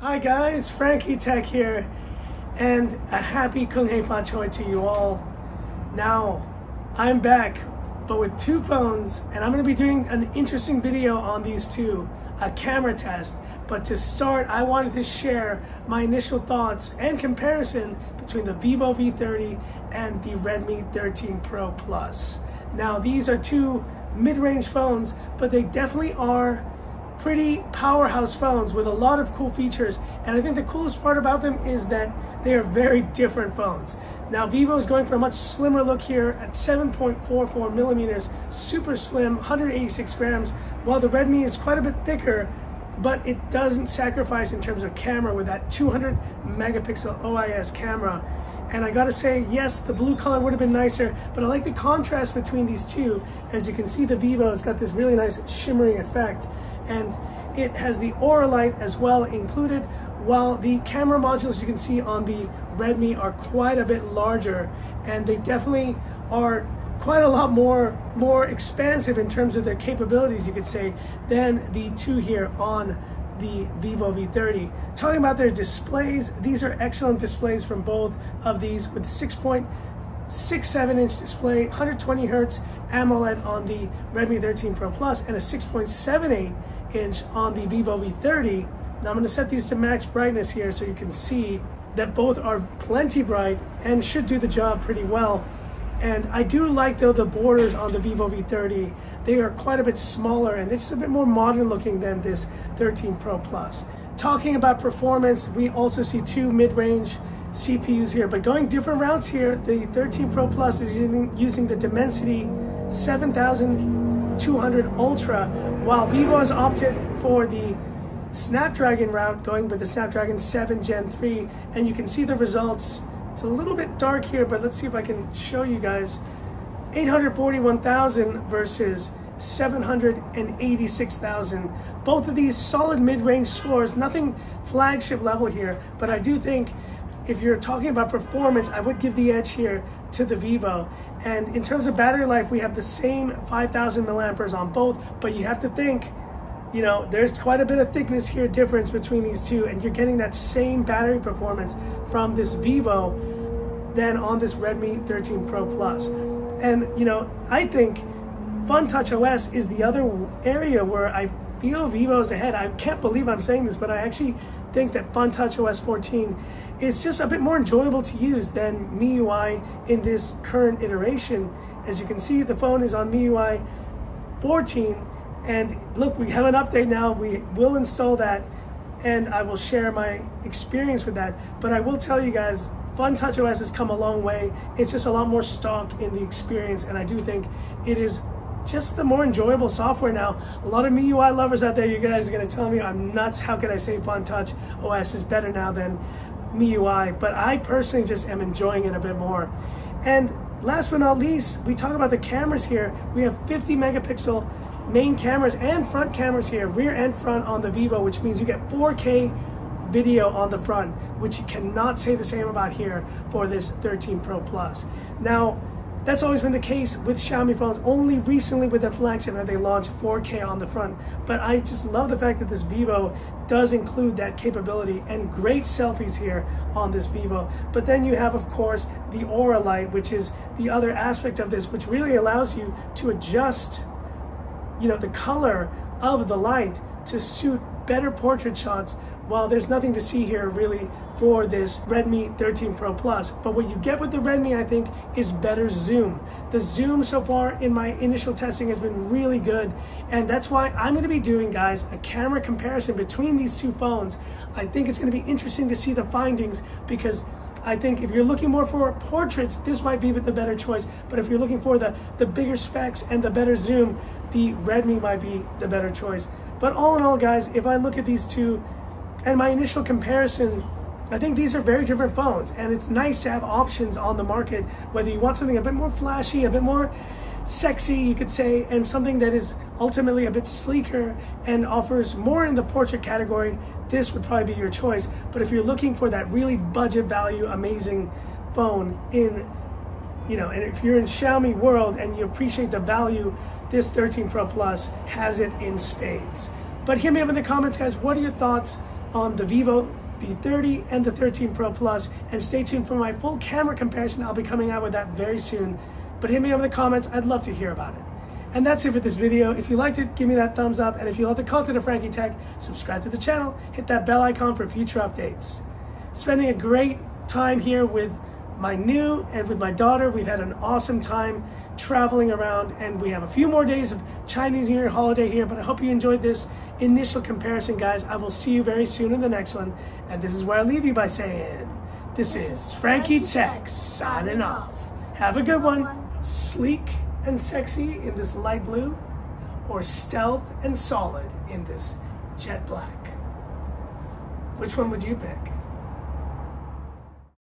Hi guys, Frankie Tech here, and a happy Kung Hei Fa Choi to you all. Now, I'm back, but with two phones, and I'm going to be doing an interesting video on these two, a camera test. But to start, I wanted to share my initial thoughts and comparison between the Vivo V30 and the Redmi 13 Pro Plus. Now, these are two mid-range phones, but they definitely are pretty powerhouse phones with a lot of cool features. And I think the coolest part about them is that they are very different phones. Now Vivo is going for a much slimmer look here at 7.44 millimeters, super slim, 186 grams, while the Redmi is quite a bit thicker, but it doesn't sacrifice in terms of camera with that 200 megapixel OIS camera. And I gotta say, yes, the blue color would have been nicer, but I like the contrast between these two. As you can see, the Vivo has got this really nice shimmering effect and it has the Aura light as well included while the camera modules you can see on the Redmi are quite a bit larger and they definitely are quite a lot more more expansive in terms of their capabilities you could say than the two here on the Vivo V30. Talking about their displays, these are excellent displays from both of these with 6.67 inch display, 120 hertz AMOLED on the Redmi 13 Pro Plus and a 6.78 inch on the Vivo V30. Now I'm going to set these to max brightness here so you can see that both are plenty bright and should do the job pretty well. And I do like though the borders on the Vivo V30. They are quite a bit smaller and just a bit more modern looking than this 13 Pro Plus. Talking about performance, we also see two mid-range CPUs here, but going different routes here, the 13 Pro Plus is using, using the Dimensity 7000 200 Ultra, while Vivo has opted for the Snapdragon route, going with the Snapdragon 7 Gen 3, and you can see the results. It's a little bit dark here, but let's see if I can show you guys. 841,000 versus 786,000. Both of these solid mid-range scores, nothing flagship level here, but I do think if you're talking about performance, I would give the edge here to the Vivo. And in terms of battery life, we have the same 5,000 milliamperes on both, but you have to think, you know, there's quite a bit of thickness here difference between these two, and you're getting that same battery performance from this Vivo than on this Redmi 13 Pro Plus. And, you know, I think FunTouch OS is the other area where I feel Vivo's ahead. I can't believe I'm saying this, but I actually think that FunTouch OS 14 is just a bit more enjoyable to use than MIUI in this current iteration. As you can see, the phone is on MIUI 14, and look, we have an update now. We will install that, and I will share my experience with that. But I will tell you guys, FunTouch OS has come a long way. It's just a lot more stock in the experience, and I do think it is just the more enjoyable software now. A lot of MIUI lovers out there, you guys are gonna tell me I'm nuts. How can I say FunTouch OS is better now than MIUI? But I personally just am enjoying it a bit more. And last but not least, we talk about the cameras here. We have 50 megapixel main cameras and front cameras here, rear and front on the Vivo, which means you get 4K video on the front, which you cannot say the same about here for this 13 Pro Plus. Now, that's always been the case with Xiaomi phones. Only recently with their flagship have they launched 4K on the front. But I just love the fact that this Vivo does include that capability and great selfies here on this Vivo. But then you have, of course, the Aura light, which is the other aspect of this, which really allows you to adjust, you know, the color of the light to suit better portrait shots while there's nothing to see here really for this Redmi 13 Pro Plus. But what you get with the Redmi, I think, is better zoom. The zoom so far in my initial testing has been really good. And that's why I'm gonna be doing, guys, a camera comparison between these two phones. I think it's gonna be interesting to see the findings because I think if you're looking more for portraits, this might be the better choice. But if you're looking for the, the bigger specs and the better zoom, the Redmi might be the better choice. But all in all, guys, if I look at these two, and my initial comparison, I think these are very different phones and it's nice to have options on the market, whether you want something a bit more flashy, a bit more sexy, you could say, and something that is ultimately a bit sleeker and offers more in the portrait category, this would probably be your choice. But if you're looking for that really budget value, amazing phone in, you know, and if you're in Xiaomi world and you appreciate the value, this 13 Pro Plus has it in spades. But hit me up in the comments, guys. What are your thoughts on the Vivo V30 and the 13 Pro Plus. And stay tuned for my full camera comparison. I'll be coming out with that very soon. But hit me up in the comments. I'd love to hear about it. And that's it for this video. If you liked it, give me that thumbs up. And if you love the content of Frankie Tech, subscribe to the channel, hit that bell icon for future updates. Spending a great time here with my new and with my daughter. We've had an awesome time traveling around and we have a few more days of Chinese New Year holiday here, but I hope you enjoyed this initial comparison, guys. I will see you very soon in the next one. And this is where I leave you by saying, this is Frankie Tech signing off. Have a good one. Sleek and sexy in this light blue or stealth and solid in this jet black? Which one would you pick?